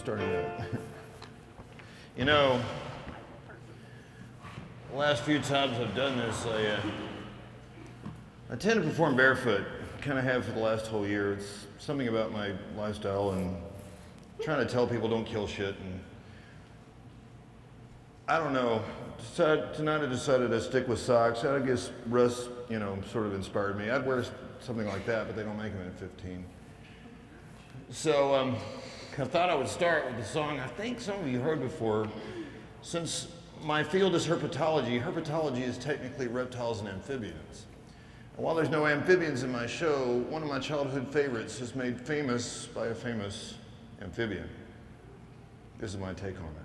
starting that. you know, the last few times I've done this, I, uh, I tend to perform barefoot, kind of have for the last whole year. It's something about my lifestyle and trying to tell people don't kill shit. And I don't know. Tonight I decided to stick with socks. I guess Russ, you know, sort of inspired me. I'd wear something like that, but they don't make them in 15. So um, I thought I would start with a song I think some of you heard before. Since my field is herpetology, herpetology is technically reptiles and amphibians. And while there's no amphibians in my show, one of my childhood favorites is made famous by a famous amphibian. This is my take on it.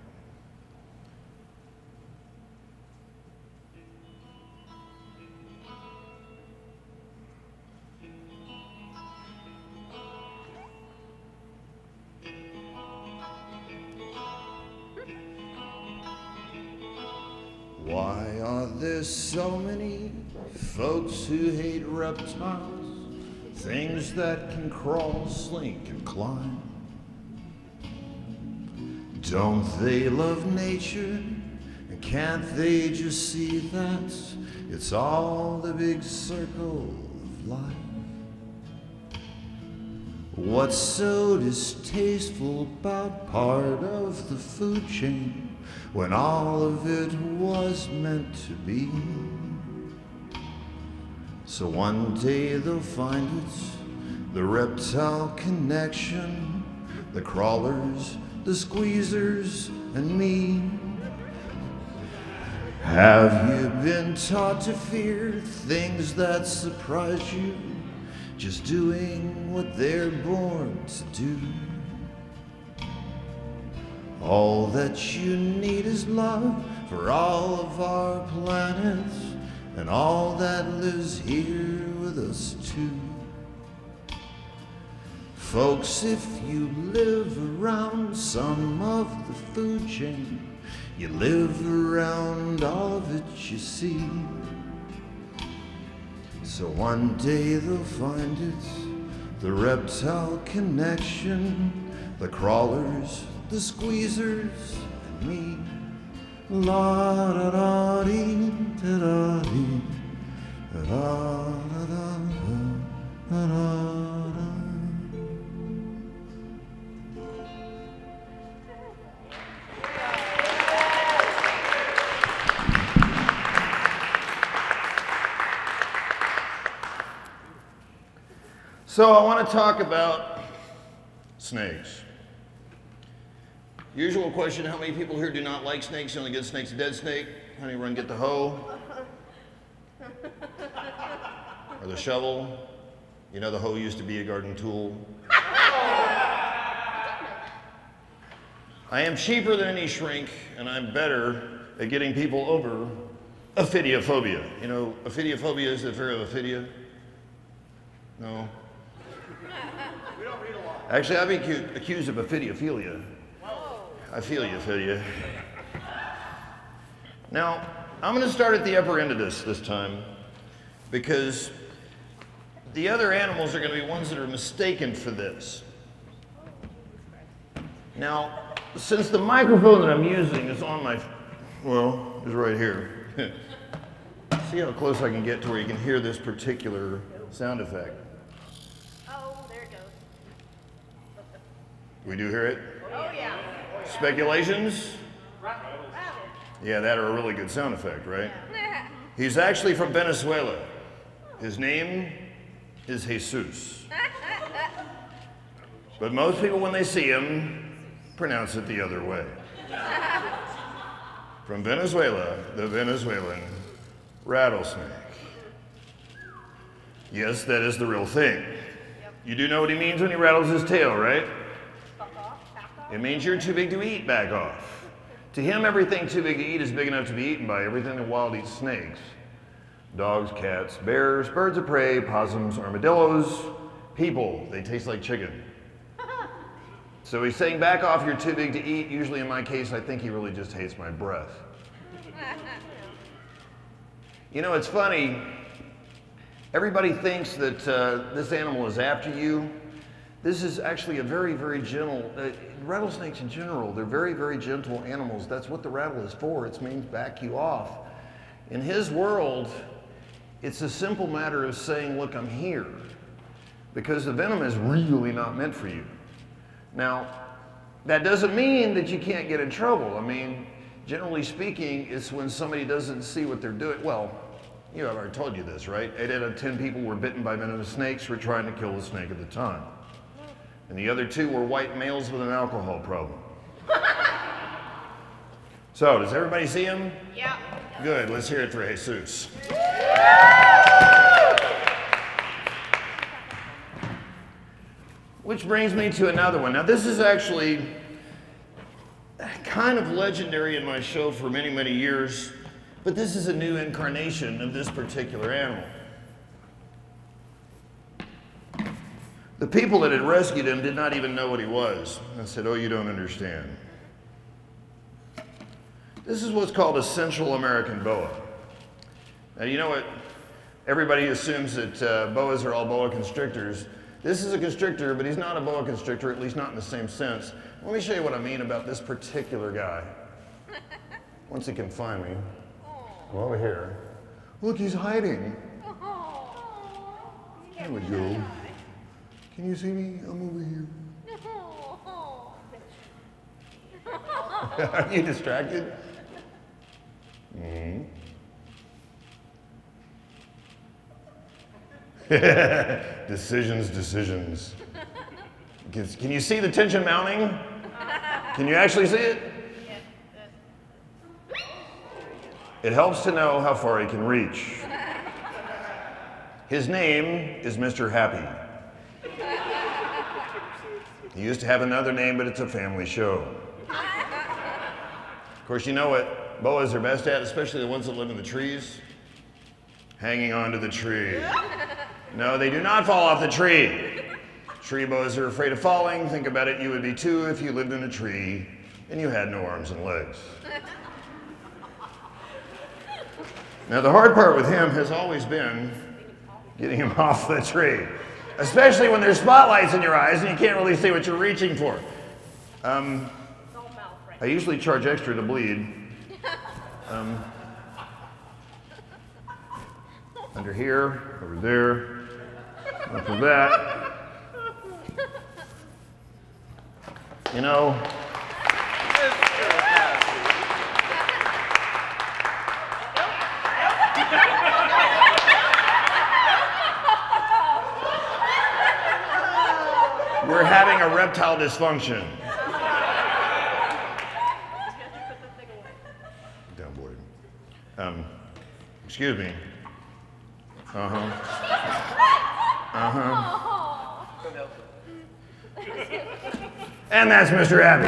Why are there so many folks who hate reptiles? Things that can crawl, slink, and climb. Don't they love nature? And can't they just see that it's all the big circle of life? What's so distasteful about part of the food chain when all of it was meant to be? So one day they'll find it, the reptile connection, the crawlers, the squeezers, and me. Have you been taught to fear things that surprise you? Just doing what they're born to do. All that you need is love for all of our planets and all that lives here with us too. Folks, if you live around some of the food chain, you live around all of it you see. So one day they'll find it, the reptile connection, the crawlers, the squeezers, and me. La da da dee da dee da da da da da. So I want to talk about snakes. Usual question, how many people here do not like snakes? The only good snake's a dead snake. How Honey, run get the hoe. or the shovel. You know the hoe used to be a garden tool. I am cheaper than any shrink, and I'm better at getting people over ophidiophobia. You know, ophidiophobia is the fear of ophidia? No? Actually, I've been accused of ophidiophilia. I feel you, feel you. Now, I'm going to start at the upper end of this this time because the other animals are going to be ones that are mistaken for this. Now, since the microphone that I'm using is on my, well, is right here. See how close I can get to where you can hear this particular sound effect. Oh, there it goes. We do hear it? Oh, yeah. Speculations? Yeah, that are a really good sound effect, right? He's actually from Venezuela. His name is Jesus. But most people, when they see him, pronounce it the other way. From Venezuela, the Venezuelan rattlesnake. Yes, that is the real thing. You do know what he means when he rattles his tail, right? Fuck off, back off. It means you're too big to eat, back off. To him, everything too big to eat is big enough to be eaten by. Everything in the wild eats snakes. Dogs, cats, bears, birds of prey, possums, armadillos, people. They taste like chicken. So he's saying, back off, you're too big to eat. Usually, in my case, I think he really just hates my breath. You know, it's funny. Everybody thinks that uh, this animal is after you. This is actually a very, very gentle, uh, rattlesnakes in general, they're very, very gentle animals. That's what the rattle is for. It means back you off. In his world, it's a simple matter of saying, look, I'm here. Because the venom is really not meant for you. Now, that doesn't mean that you can't get in trouble. I mean, generally speaking, it's when somebody doesn't see what they're doing. Well, you know, I've already told you this, right? Eight out of 10 people were bitten by venomous snakes were trying to kill the snake at the time. And the other two were white males with an alcohol problem. so, does everybody see him? Yeah. Good, let's hear it for Jesus. Which brings me to another one. Now, this is actually kind of legendary in my show for many, many years, but this is a new incarnation of this particular animal. The people that had rescued him did not even know what he was. I said, Oh, you don't understand. This is what's called a Central American boa. Now, you know what? Everybody assumes that uh, boas are all boa constrictors. This is a constrictor, but he's not a boa constrictor, at least not in the same sense. Let me show you what I mean about this particular guy. Once he can find me. Come over here. Look, he's hiding. There we go. Can you see me? I'm over here. Are you distracted? Mm-hmm. decisions, decisions. Can, can you see the tension mounting? Can you actually see it? It helps to know how far he can reach. His name is Mr. Happy. He used to have another name, but it's a family show. Of course, you know what boas are best at, especially the ones that live in the trees? Hanging onto the tree. No, they do not fall off the tree. Tree boas are afraid of falling. Think about it, you would be too if you lived in a tree and you had no arms and legs. Now, the hard part with him has always been getting him off the tree, especially when there's spotlights in your eyes and you can't really see what you're reaching for. Um, I usually charge extra to bleed. Um, under here, over there, after that. You know, we're having a reptile dysfunction. Down, boy. Um, excuse me. Uh huh. Uh huh. And that's Mr. Happy.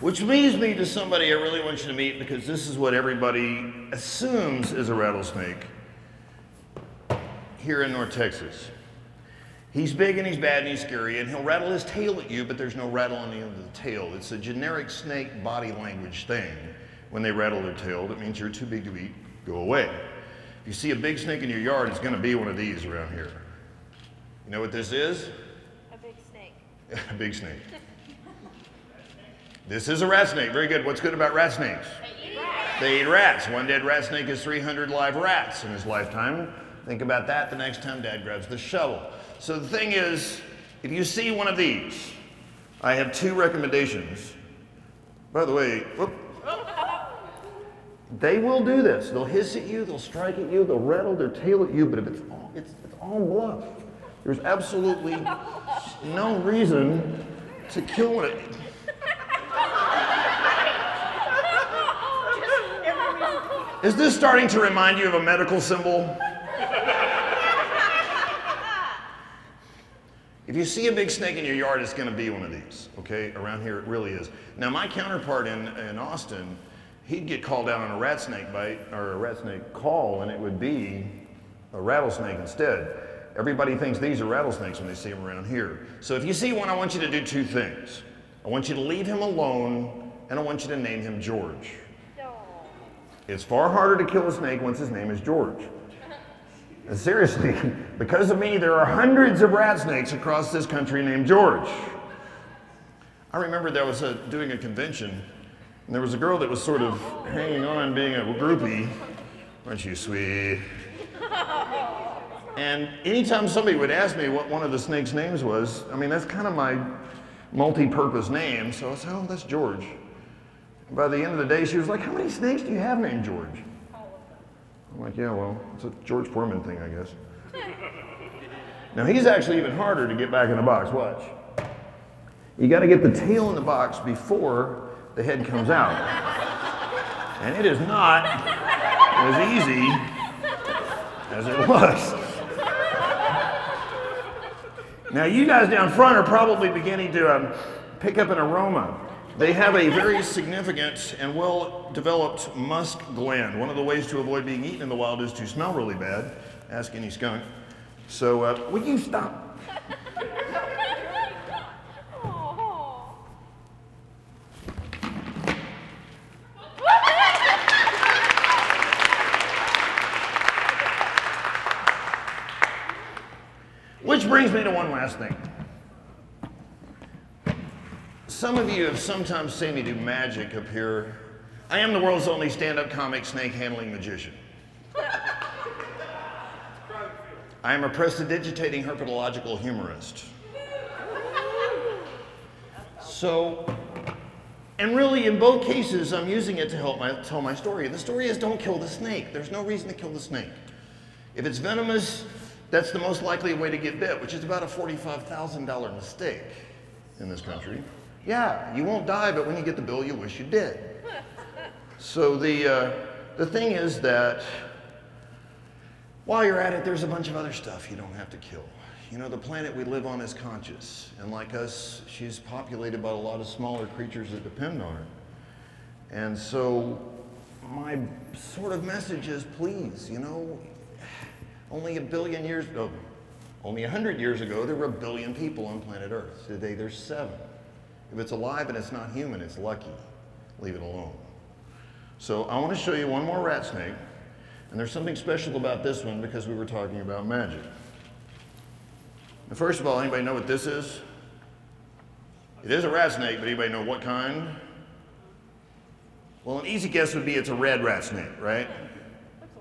Which leads me to somebody I really want you to meet because this is what everybody assumes is a rattlesnake here in North Texas. He's big and he's bad and he's scary and he'll rattle his tail at you, but there's no rattle on the end of the tail. It's a generic snake body language thing. When they rattle their tail, that means you're too big to eat, go away. If you see a big snake in your yard, it's gonna be one of these around here. You know what this is? A big snake. a big snake. This is a rat snake. Very good. What's good about rat snakes? They eat rats. One dead rat snake is 300 live rats in his lifetime. Think about that the next time dad grabs the shovel. So the thing is, if you see one of these, I have two recommendations. By the way, whoop. they will do this. They'll hiss at you, they'll strike at you, they'll rattle their tail at you, but if it's all, it's, it's all bluff. There's absolutely no reason to kill it. Is this starting to remind you of a medical symbol? If you see a big snake in your yard, it's going to be one of these, okay? Around here, it really is. Now, my counterpart in, in Austin, he'd get called out on a rat snake bite or a rat snake call, and it would be a rattlesnake instead. Everybody thinks these are rattlesnakes when they see them around here. So if you see one, I want you to do two things. I want you to leave him alone, and I want you to name him George. It's far harder to kill a snake once his name is George. Seriously, because of me, there are hundreds of rat snakes across this country named George. I remember there was a, doing a convention, and there was a girl that was sort of hanging on being a groupie. Aren't you sweet? And anytime somebody would ask me what one of the snake's names was, I mean, that's kind of my multi-purpose name, so I said, oh, that's George. By the end of the day, she was like, how many snakes do you have named George? I'm like, yeah, well, it's a George Foreman thing, I guess. now, he's actually even harder to get back in the box. Watch. You got to get the tail in the box before the head comes out. and it is not as easy as it was. Now, you guys down front are probably beginning to um, pick up an aroma. They have a very significant and well developed musk gland. One of the ways to avoid being eaten in the wild is to smell really bad. Ask any skunk. So, uh, will you stop? Which brings me to one last thing. Some of you have sometimes seen me do magic up here. I am the world's only stand up comic snake handling magician. I am a prestidigitating herpetological humorist. So, and really, in both cases, I'm using it to help my, tell my story. The story is don't kill the snake. There's no reason to kill the snake. If it's venomous, that's the most likely way to get bit, which is about a $45,000 mistake in this country. Yeah, you won't die, but when you get the bill, you wish you did. So the, uh, the thing is that while you're at it, there's a bunch of other stuff you don't have to kill. You know, the planet we live on is conscious, and like us, she's populated by a lot of smaller creatures that depend on her. And so my sort of message is please, you know, only a billion years, oh, only a hundred years ago, there were a billion people on planet Earth. Today there's seven. If it's alive and it's not human, it's lucky. Leave it alone. So I want to show you one more rat snake. And there's something special about this one because we were talking about magic. Now, first of all, anybody know what this is? It is a rat snake, but anybody know what kind? Well, an easy guess would be it's a red rat snake, right?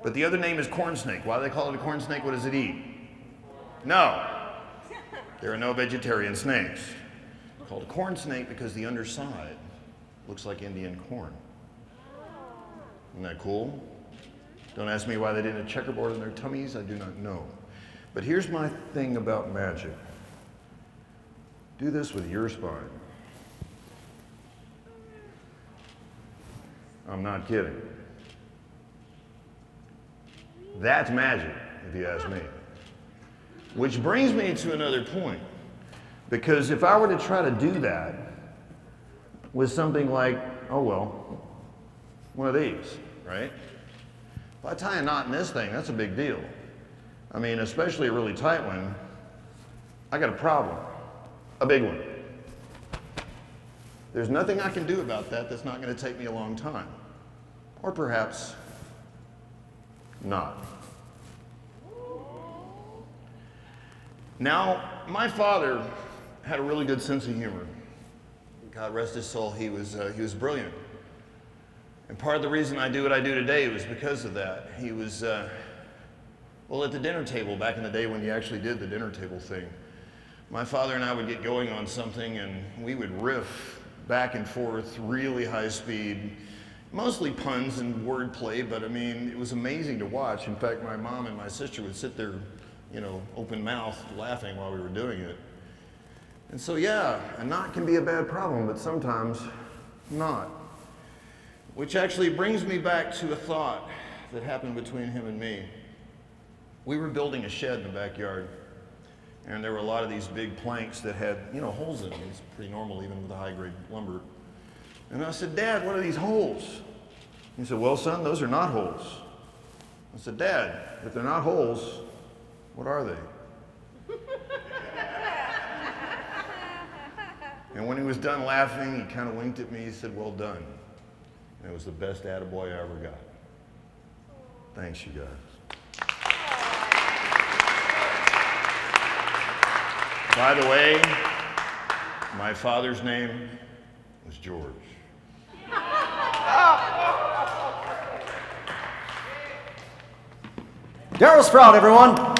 But the other name is corn snake. Why do they call it a corn snake? What does it eat? No. There are no vegetarian snakes. Called a corn snake because the underside looks like Indian corn. Isn't that cool? Don't ask me why they didn't have checkerboard on their tummies. I do not know. But here's my thing about magic. Do this with your spine. I'm not kidding. That's magic, if you ask me. Which brings me to another point. Because if I were to try to do that with something like, oh well, one of these, right? If I tie a knot in this thing, that's a big deal. I mean, especially a really tight one, I got a problem, a big one. There's nothing I can do about that that's not going to take me a long time. Or perhaps not. Now, my father had a really good sense of humor. God rest his soul, he was, uh, he was brilliant. And part of the reason I do what I do today was because of that. He was, uh, well, at the dinner table back in the day when you actually did the dinner table thing, my father and I would get going on something and we would riff back and forth really high speed, mostly puns and wordplay, but I mean, it was amazing to watch. In fact, my mom and my sister would sit there, you know, open mouth laughing while we were doing it. And so, yeah, a knot can be a bad problem, but sometimes not. Which actually brings me back to a thought that happened between him and me. We were building a shed in the backyard, and there were a lot of these big planks that had, you know, holes in them. It's pretty normal even with the high grade lumber. And I said, Dad, what are these holes? He said, Well, son, those are not holes. I said, Dad, if they're not holes, what are they? And when he was done laughing, he kind of winked at me. He said, well done. And it was the best attaboy I ever got. Thanks, you guys. By the way, my father's name was George. Daryl Sprout, everyone.